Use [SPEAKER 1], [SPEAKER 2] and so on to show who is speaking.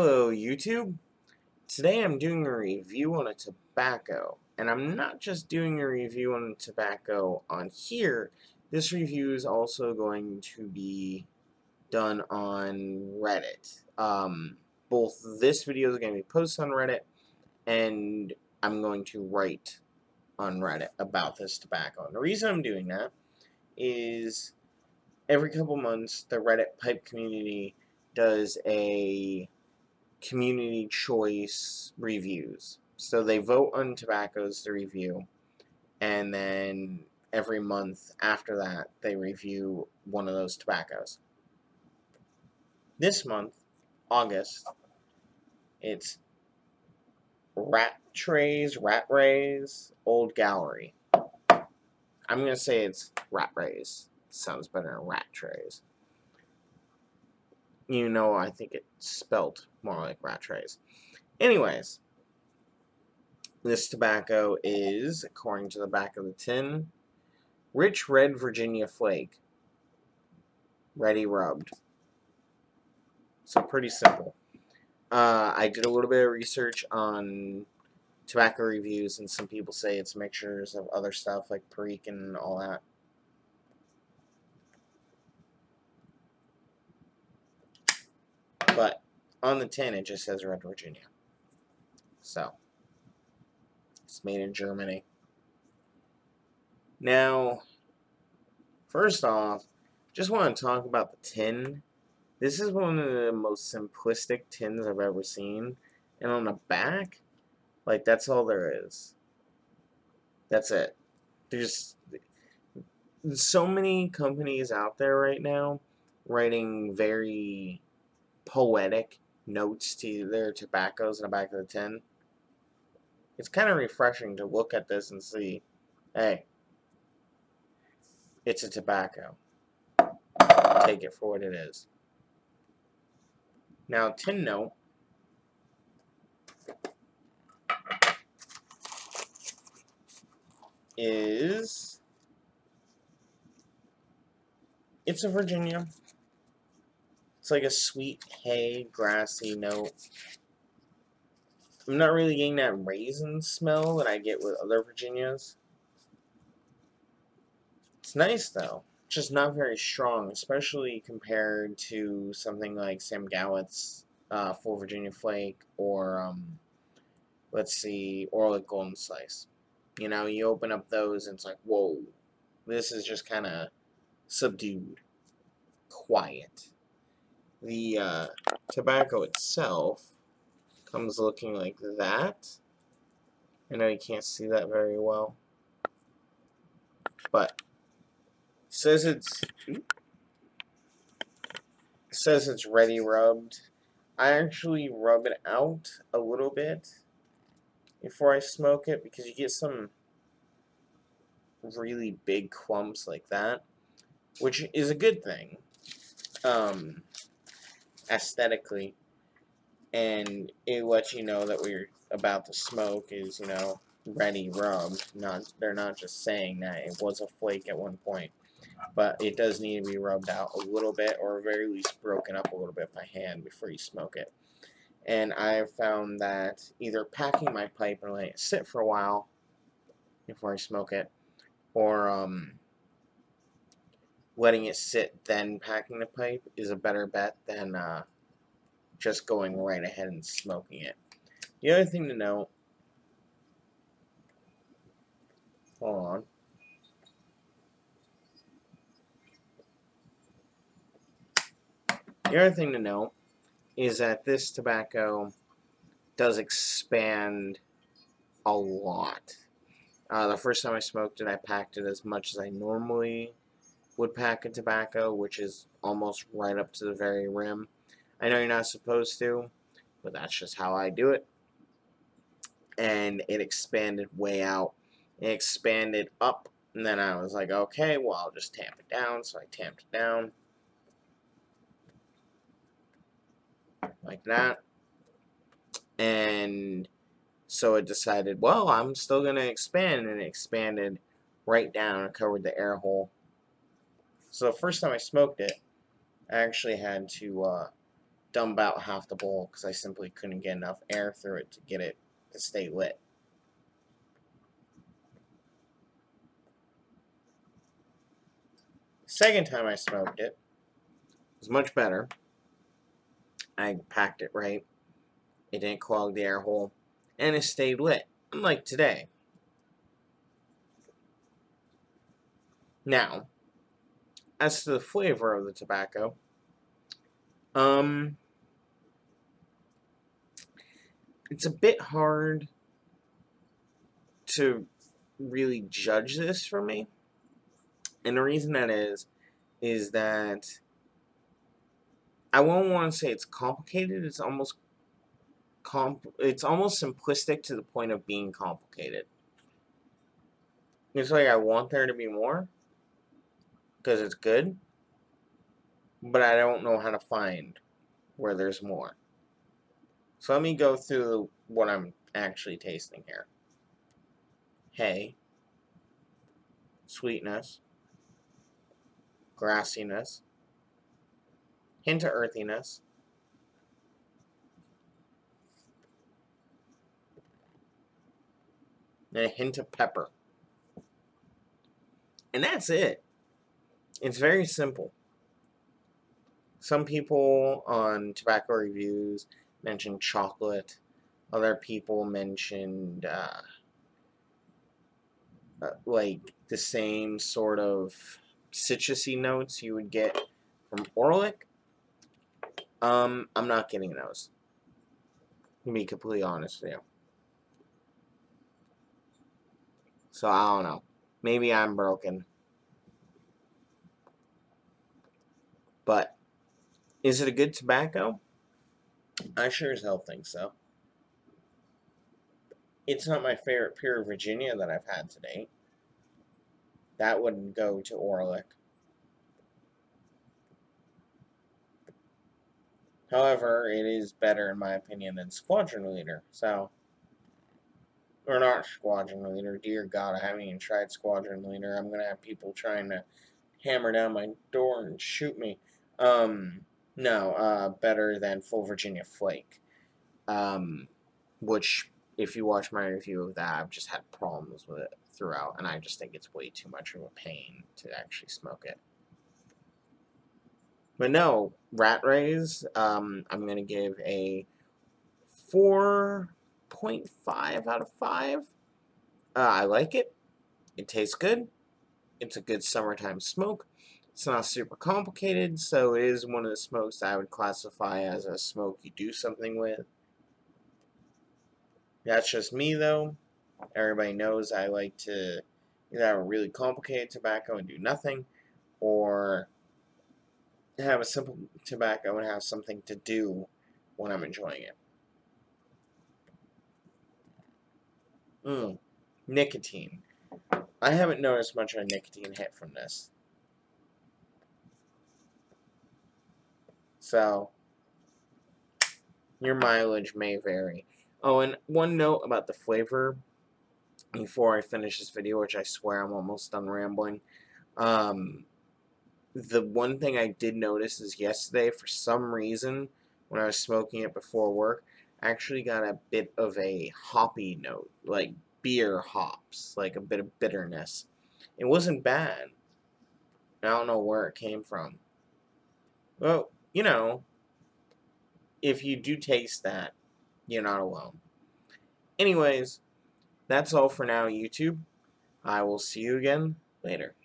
[SPEAKER 1] Hello YouTube. Today I'm doing a review on a tobacco. And I'm not just doing a review on a tobacco on here. This review is also going to be done on Reddit. Um, both this video is going to be posted on Reddit and I'm going to write on Reddit about this tobacco. And the reason I'm doing that is every couple months the Reddit pipe community does a community choice reviews. So they vote on tobaccos to review, and then every month after that, they review one of those tobaccos. This month, August, it's Rat Trays, Rat Rays, Old Gowrie. I'm going to say it's Rat Rays. Sounds better than Rat Trays you know I think it's spelt more like rat trays. Anyways, this tobacco is, according to the back of the tin, Rich Red Virginia Flake. Ready rubbed. So pretty simple. Uh, I did a little bit of research on tobacco reviews, and some people say it's mixtures of other stuff like Perique and all that. But on the tin, it just says Red Virginia. So, it's made in Germany. Now, first off, just want to talk about the tin. This is one of the most simplistic tins I've ever seen. And on the back, like, that's all there is. That's it. There's so many companies out there right now writing very poetic notes to their tobaccos in the back of the tin. It's kind of refreshing to look at this and see, hey, it's a tobacco. Take it for what it is. Now, tin note. Is it's a Virginia it's like a sweet hay, grassy note. I'm not really getting that raisin smell that I get with other Virginias. It's nice though, just not very strong, especially compared to something like Sam Gawith's uh, Full Virginia Flake or, um, let's see, Orlik Golden Slice. You know, you open up those and it's like, whoa, this is just kind of subdued, quiet. The uh, tobacco itself comes looking like that. I know you can't see that very well. But says it's says it's ready rubbed. I actually rub it out a little bit before I smoke it because you get some really big clumps like that, which is a good thing. Um, aesthetically. And it lets you know that we're about to smoke is you know ready rubbed not they're not just saying that. It was a flake at one point. But it does need to be rubbed out a little bit or very least broken up a little bit by hand before you smoke it. And I've found that either packing my pipe and letting it sit for a while before I smoke it or um, letting it sit then packing the pipe is a better bet than uh, just going right ahead and smoking it. The other thing to note, hold on, The other thing to note is that this tobacco does expand a lot. Uh, the first time I smoked it, I packed it as much as I normally would pack a tobacco, which is almost right up to the very rim. I know you're not supposed to, but that's just how I do it. And it expanded way out. It expanded up, and then I was like, okay, well, I'll just tamp it down. So I tamped it down. Like that. And so it decided, well, I'm still going to expand, and it expanded right down and covered the air hole so the first time I smoked it, I actually had to uh, dump out half the bowl because I simply couldn't get enough air through it to get it to stay lit. Second time I smoked it, it was much better. I packed it right. It didn't clog the air hole. And it stayed lit, unlike today. Now, as to the flavor of the tobacco, um, it's a bit hard to really judge this for me. And the reason that is, is that I won't want to say it's complicated. It's almost comp. It's almost simplistic to the point of being complicated. It's like I want there to be more because it's good, but I don't know how to find where there's more. So let me go through what I'm actually tasting here. Hay, sweetness, grassiness, hint of earthiness, and a hint of pepper. And that's it. It's very simple. Some people on tobacco reviews mentioned chocolate. Other people mentioned uh, uh, like the same sort of citrusy notes you would get from Orlik. Um, I'm not getting those. To be completely honest with you. So I don't know. Maybe I'm broken. But is it a good tobacco? I sure as hell think so. It's not my favorite pure Virginia that I've had to date. That wouldn't go to Orlik. However, it is better in my opinion than Squadron Leader, so... Or not Squadron Leader, dear god, I haven't even tried Squadron Leader. I'm gonna have people trying to hammer down my door and shoot me. Um, no, uh, better than Full Virginia Flake. Um, which, if you watch my review of that, I've just had problems with it throughout, and I just think it's way too much of a pain to actually smoke it. But no, Rat Rays, um, I'm going to give a 4.5 out of 5. Uh, I like it. It tastes good. It's a good summertime smoke. It's not super complicated, so it is one of the smokes I would classify as a smoke you do something with. That's just me, though. Everybody knows I like to either have a really complicated tobacco and do nothing, or have a simple tobacco and have something to do when I'm enjoying it. Mmm. Nicotine. I haven't noticed much of a nicotine hit from this. So, your mileage may vary. Oh, and one note about the flavor before I finish this video, which I swear I'm almost done rambling. Um, the one thing I did notice is yesterday, for some reason, when I was smoking it before work, I actually got a bit of a hoppy note, like beer hops, like a bit of bitterness. It wasn't bad. I don't know where it came from. Well, you know, if you do taste that, you're not alone. Anyways, that's all for now, YouTube. I will see you again later.